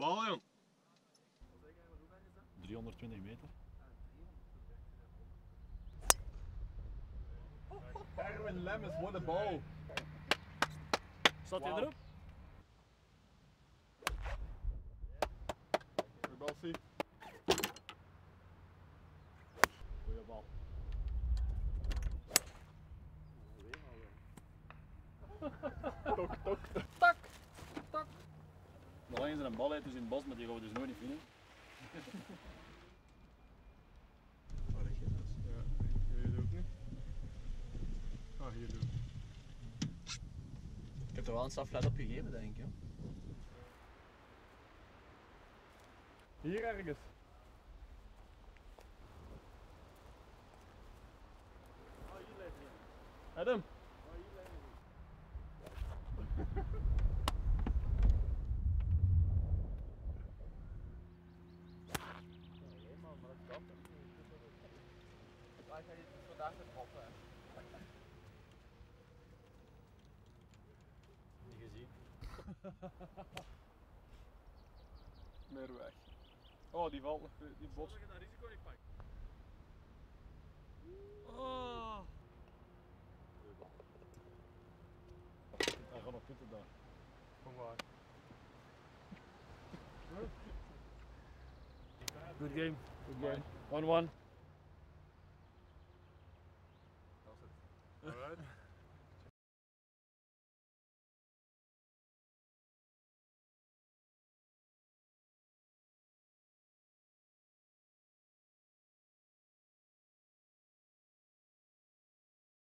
bal, jong. 320 meter. Erwin Lemmens, what a ball. Staat hij erop? Goeie bal, zie. Goeie bal. Tok, tok. Maar er een bal uit, dus in het bos, maar die gaan we dus nooit niet vinden. Waar lig je dat? Ja, hier ook niet. Ah, hier doe Ik heb er wel een staflet op gegeven, denk ik. hè. Hier ergens. Adam. Niet gezien. Meer weg. Oh, die valt nog, die bos. je dat risico niet pakt. Oh. Hij gaat nog putten daar. Kom maar. Good game. Good game. 1-1. All right?